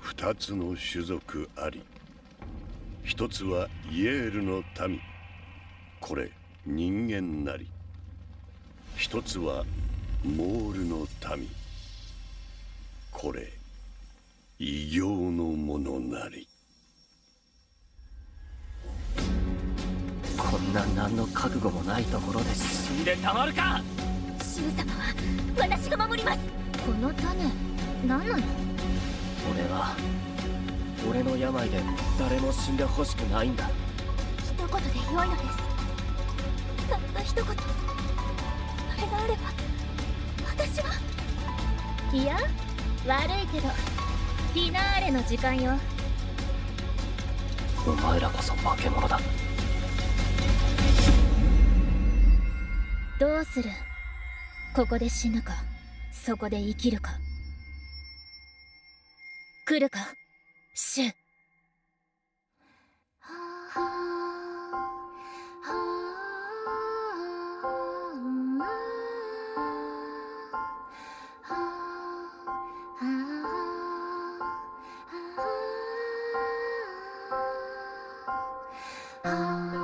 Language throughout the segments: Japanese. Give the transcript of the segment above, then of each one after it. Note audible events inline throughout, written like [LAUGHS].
二つの種族あり。一つはイエールの民。これ人間なり。一つはモールの民。これ異形のものなり。こんな何の覚悟もないところで死んでたまるか！シム様は私が守ります。この種何なの？俺は俺の病で誰も死んでほしくないんだ。一言で良いのです。たった一言。それがあれば私は。いや悪いけどフィナーレの時間よ。お前らこそ化け物だ。どうする？ここで死ぬかそこで生きるか来るか？シュ [LAUGHS]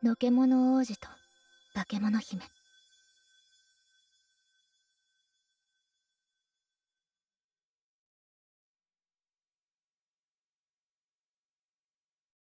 のけもの王子と化け物姫。